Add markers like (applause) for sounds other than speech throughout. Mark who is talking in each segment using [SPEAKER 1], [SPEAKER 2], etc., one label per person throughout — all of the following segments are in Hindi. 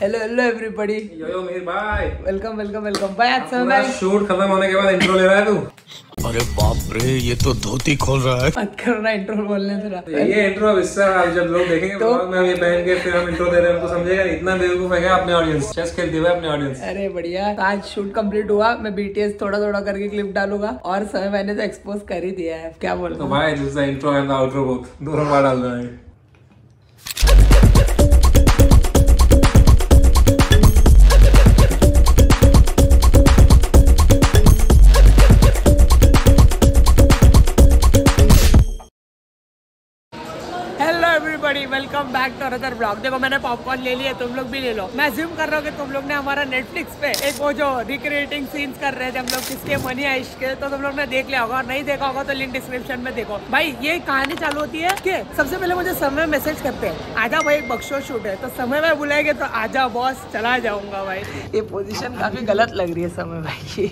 [SPEAKER 1] Hello hello everybody
[SPEAKER 2] yo yo Mir भाई
[SPEAKER 1] वेलकम वेलकम वेलकम भाई आज समय
[SPEAKER 2] पूरा शूट खत्म होने के बाद इंट्रो ले रहा है तू?
[SPEAKER 3] अरे बाप रे ये तो धोती खोल रहा है।
[SPEAKER 1] मत करो ना इंट्रो बोलने थोड़ा
[SPEAKER 2] तो ये इंट्रो अब इससे अब जब लोग देखेंगे
[SPEAKER 1] तो-
[SPEAKER 2] में ये पहन के फिर हम इंट्रो दे रहे हैं उनको समझेगा। इतना बेवकूफ़ है क्या अपने ऑडियंस चेस खेलती हुए अपने ऑडियंस
[SPEAKER 1] अरे बढ़िया। आज शूट कंप्लीट हुआ। मैं बीटीएस थोड़ा थोड़ा करके क्लिप डालूँगा। और समय मैंने तो एक्सपोज कर ही दिया है। क्या बोल
[SPEAKER 2] तो भाई this the intro and the outro both दोनों बार डाल रहा है।
[SPEAKER 1] Hello everybody welcome back to another blog देखो मैंने पॉपकॉर्न ले लिया तुम लोग भी ले लो। मैं ज्यूम कर रहा हूँ कि तुम लोग ने हमारा नेटफ्लिक्स पे एक वो जो रिक्रिएटिंग सीन्स कर रहे थे हम लोग किसके मनी आइश के तो तुम लोग ने देख लिया होगा। और नहीं देखा होगा तो लिंक डिस्क्रिप्शन में देखो। भाई ये कहानी चालू होती है कि सबसे पहले मुझे समय मैसेज करते हैं। आजा भाई एक बक्सो शूट है। तो समय में बुलाएँगे तो आजा बॉस चला जाऊँगा भाई। ये पोजिशन काफ़ी गलत लग रही है समय भाई।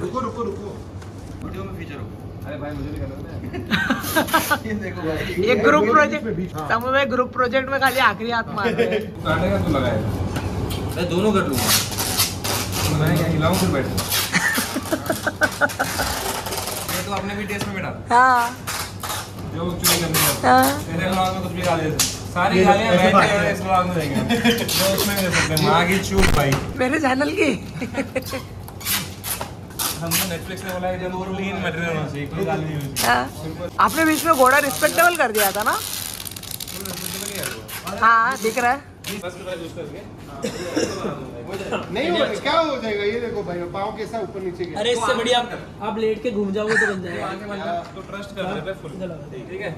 [SPEAKER 4] रुको रुको रुको। वीडियो में फीचर हो।
[SPEAKER 2] अरे भाई मुझे भी करना है (laughs)
[SPEAKER 4] ये देखो भाई।
[SPEAKER 1] ये ग्रुप प्रोजेक्ट समय में ग्रुप प्रोजेक्ट में खाली आखिरी हाथ मार रहे हैं।
[SPEAKER 2] काटेगा तू लगाएगा
[SPEAKER 4] मैं दोनों कर लूँगा।
[SPEAKER 2] तो मैं क्या हिलाऊं फिर बैठ?
[SPEAKER 4] ये तो अपने भी टेस्ट में बैठा
[SPEAKER 1] हाँ।
[SPEAKER 2] जो चुनी करनी है।
[SPEAKER 1] हाँ।
[SPEAKER 2] मेरे ब्लॉग में कुछ भी डाल देते सारी गालियाँ बैठ के इस ब्लॉग में देंगे जो उसमें दे सकते हैं माँ की चूप भाई।
[SPEAKER 1] मेरे चैनल की। (laughs) आपने बीच में घोड़ा रिस्पेक्टेबल कर दिया था ना? हाँ दिख रहा है।
[SPEAKER 2] बस के बाद यूज़ करके
[SPEAKER 5] नहीं होगा क्या हो जाएगा? ये देखो भाई पाँव कैसा ऊपर नीचे गया।
[SPEAKER 1] अरे इससे बढ़िया आप लेट के घूम जाओगे तो बन जाएगा।
[SPEAKER 2] तो ट्रस्ट कर रहे फुल ठीक है?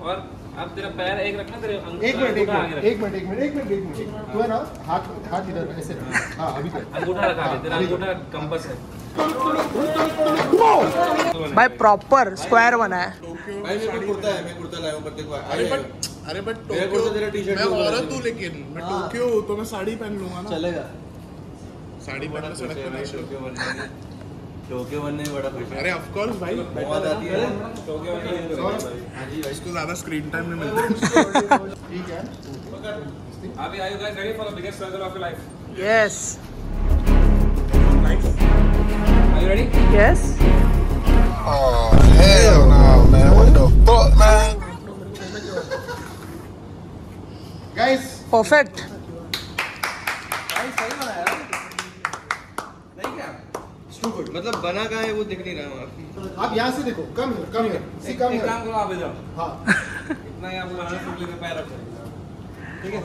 [SPEAKER 2] और अब तेरा पैर एक रखना तेरे
[SPEAKER 5] एक मिनट एक मिनट एक मिनट एक मिनट एक मिनट एक मिनट। तू है ना? हाथ हाथ इधर ऐसे। हाँ अभी कर।
[SPEAKER 2] रख। अंगूठा रखा है तेरा अंगूठा कंपास है।
[SPEAKER 1] भाई प्रॉपर स्क्वायर बना है।
[SPEAKER 4] भाई मेरे को कुर्ता है मैं कुर्ता लाया हूँ पर देखो अरे बट
[SPEAKER 6] अरे बट
[SPEAKER 4] कुर्ता तेरा टी-शर्ट
[SPEAKER 6] मैं औरत
[SPEAKER 4] है।
[SPEAKER 6] हूँ लेकिन मैं टोक्यो हूँ तो मैं साड़ी पहन लूँगा ना।
[SPEAKER 4] चलेगा।
[SPEAKER 6] साड़ी पहनना सड़क पे नहीं।
[SPEAKER 4] टोक्यो बनने में टोक्यो बनने में बड़ा खुश
[SPEAKER 6] अरे ऑफ़ कोर्स भाई।
[SPEAKER 4] बहुत आती है।
[SPEAKER 2] टोक्यो में नहीं करेंगे
[SPEAKER 4] हाँ। जी भाई।
[SPEAKER 6] इसको ज़्यादा स्क्रीन टाइम नहीं मिलता।
[SPEAKER 5] ठीक है।
[SPEAKER 2] अभी are you guys ready for the biggest struggle of your life
[SPEAKER 1] yes
[SPEAKER 2] are ready
[SPEAKER 1] yes
[SPEAKER 3] Oh hell no, man! What the fuck, man?
[SPEAKER 5] Guys
[SPEAKER 1] perfect
[SPEAKER 4] too good मतलब बना कहाँ है वो दिख नहीं रहा
[SPEAKER 5] आप। यहाँ से देखो। कम है कम है। सी कम
[SPEAKER 2] एक
[SPEAKER 5] है।
[SPEAKER 2] काम करो आप इधर
[SPEAKER 5] हाँ।
[SPEAKER 2] इतना ही आपको बनाना है लेके पैर रखो ठीक है?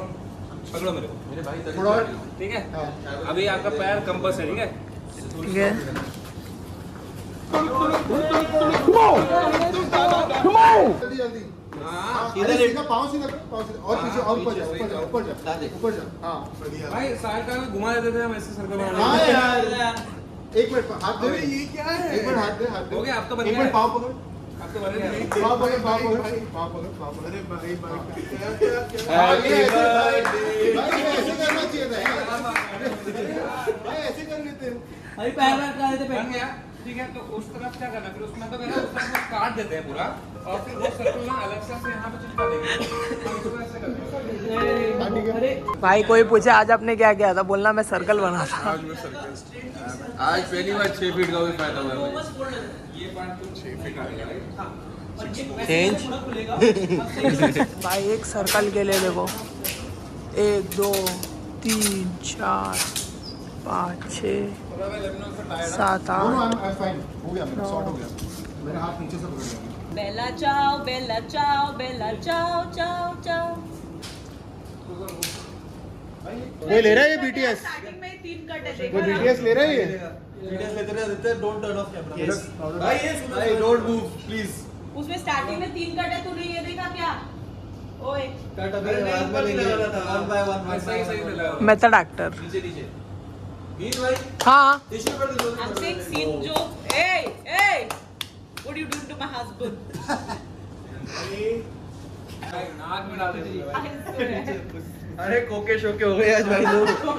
[SPEAKER 2] पकड़ो मेरे को।
[SPEAKER 4] मेरे भाई
[SPEAKER 5] थोड़ा और।
[SPEAKER 2] ठीक है?
[SPEAKER 5] हाँ।
[SPEAKER 2] अभी आपका पैर कंपास है ठीक है?
[SPEAKER 1] ठीक है।
[SPEAKER 5] जल्दी जल्दी। हाँ,
[SPEAKER 4] सीधा
[SPEAKER 5] सीधा पाँव सीधा पाँव सीधा और पीछे और ऊपर जा ऊपर जा ऊपर जा हाँ।
[SPEAKER 2] भाई साइड घुमा देते थे हम ऐसे सर्कल में
[SPEAKER 5] हाँ यार। एक मिनट हाथ दे।
[SPEAKER 6] ये क्या है?
[SPEAKER 5] एक मिनट हाथ दे हाथ दे।
[SPEAKER 2] हो गया, अब तो बन
[SPEAKER 5] एक मिनट पाँव पकड़।
[SPEAKER 2] तो
[SPEAKER 5] हाँ, ऐसे कर लेते हैं।
[SPEAKER 2] ठीक है तो उस तरफ़ क्या करना फिर उसमें तो कहना उस तरफ़ काट देते हैं पूरा और फिर वो सर्कल ना अलग से यहाँ पे चिपका देंगे। हम इसको ऐसे करते
[SPEAKER 5] ठीक है
[SPEAKER 1] भाई कोई पूछे आज आपने क्या किया था? बोलना मैं सर्कल बना था।
[SPEAKER 6] आज मैं सर्कस
[SPEAKER 4] आज पहली बार 6 फीट का भी फ़ायदा हुआ है भाई।
[SPEAKER 2] ये पार्ट तुम छः फीट आ गया
[SPEAKER 1] भाई। एक सर्कल के लिए देखो। एक दो तीन चार पाँच छ सात आठ।
[SPEAKER 7] ciao, bella ciao, bella ciao, ciao, ciao.
[SPEAKER 5] वो ले रहा है ये बीटीएस
[SPEAKER 7] स्टार्टिंग में तीन कट है
[SPEAKER 5] वो बीटीएस ले रहा है ये?
[SPEAKER 4] वीडियोस लेते रहे देते डोंट टर्न ऑफ़ कैमरा भाई ये भाई डोंट मूव प्लीज़
[SPEAKER 7] उसमें स्टार्टिंग में तीन कट है तूने ये देखा क्या? ओए।
[SPEAKER 4] कट अभी बाद में लेंगे वन बाय वन
[SPEAKER 2] सही सही से लगा
[SPEAKER 1] मेथड एक्टर
[SPEAKER 4] नीचे नीचे। मीत भाई
[SPEAKER 1] हाँ।
[SPEAKER 4] दे
[SPEAKER 7] I'm saying scene joke. Hey, hey! What are you doing to my husband?
[SPEAKER 2] नाक में डाल
[SPEAKER 7] swear.
[SPEAKER 4] अरे कोके शोके हो गए आज भाई लोग।
[SPEAKER 5] हो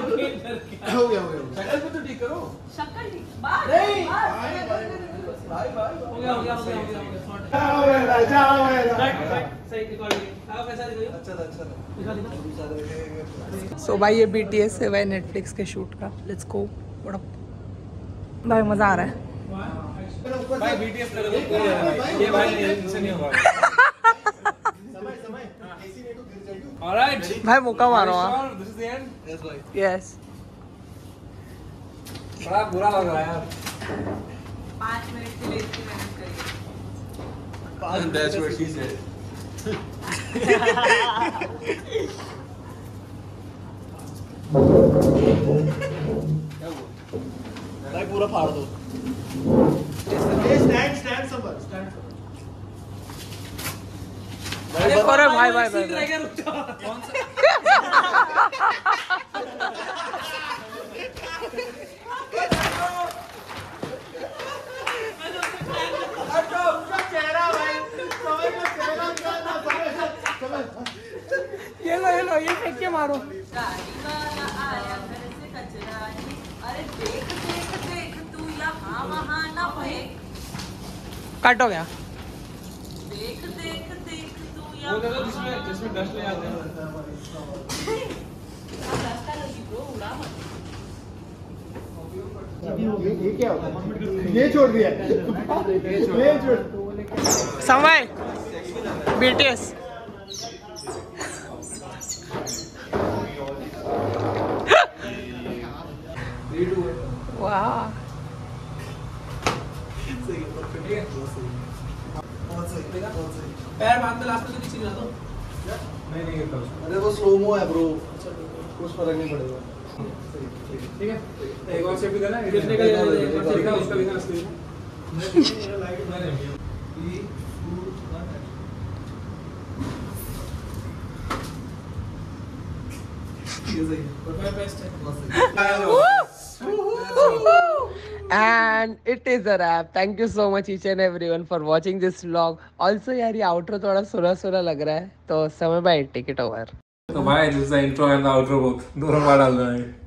[SPEAKER 5] गया हो गया
[SPEAKER 4] शक्ल को तो ठीक करो।
[SPEAKER 7] शक्ल ठीक। बात
[SPEAKER 4] नहीं।
[SPEAKER 7] बात
[SPEAKER 4] भाई भाई
[SPEAKER 1] हो गया हो गया हो गया हो गया
[SPEAKER 5] जाओ मेरा
[SPEAKER 1] सही रिकॉर्डिंग
[SPEAKER 4] अच्छा था अच्छा
[SPEAKER 1] सो भाई ये बीटीएस है भाई नेटफ्लिक्स के शूट का। लेट्स गो भाई मज़ा आ रहा है।
[SPEAKER 2] भाई बीटीएस कर दो ये भाई इनसे नहीं होगा। ऑलराइट
[SPEAKER 1] भाई मुक्का मारो हाँ।
[SPEAKER 2] This is the end
[SPEAKER 1] yes
[SPEAKER 2] बड़ा बुरा लग रहा है यार।
[SPEAKER 7] पाँच मिनट के लिए इतनी मेहनत करी
[SPEAKER 4] That's what she said. भाई (laughs) पूरा फाड़ दो।
[SPEAKER 5] स्टैंड स्टैंड समर स्टैंड
[SPEAKER 1] अरे भाई भाई भाई भाई
[SPEAKER 5] चेहरा भाई समझ लो चेहरा क्या ना समझ
[SPEAKER 1] ये लो ये लो ये फेंक के मारो।
[SPEAKER 7] ही अरे देख देख देख।
[SPEAKER 1] कट हो गया।
[SPEAKER 7] देख देख देख तू
[SPEAKER 2] वो जिसमें जिसमें डस्ट ले आते हैं
[SPEAKER 7] रास्ता लगी ब्रो उड़ा मत।
[SPEAKER 5] ये ये क्या होता है ये छोड़। दिया ये छोड़
[SPEAKER 1] समय बीटीएस (laughs) वाह।
[SPEAKER 2] पैर बाँध दे लास्ट में नीचे गिरा दो नहीं नहीं गिरता
[SPEAKER 4] अरे वो स्लो मो है ब्रो कुछ फ़र्क नहीं पड़ेगा।
[SPEAKER 2] ठीक है? एक और शेप भी देना गिरने का एक और शेप उसका भी ना उसका
[SPEAKER 1] and it is a wrap thank you so much each and everyone for watching this vlog also यार ये outro थोड़ा सुना सुना लग रहा है तो समय भाई टेक इट ओवर
[SPEAKER 2] तो भाई this is the intro and outro both दोनों बार डालना है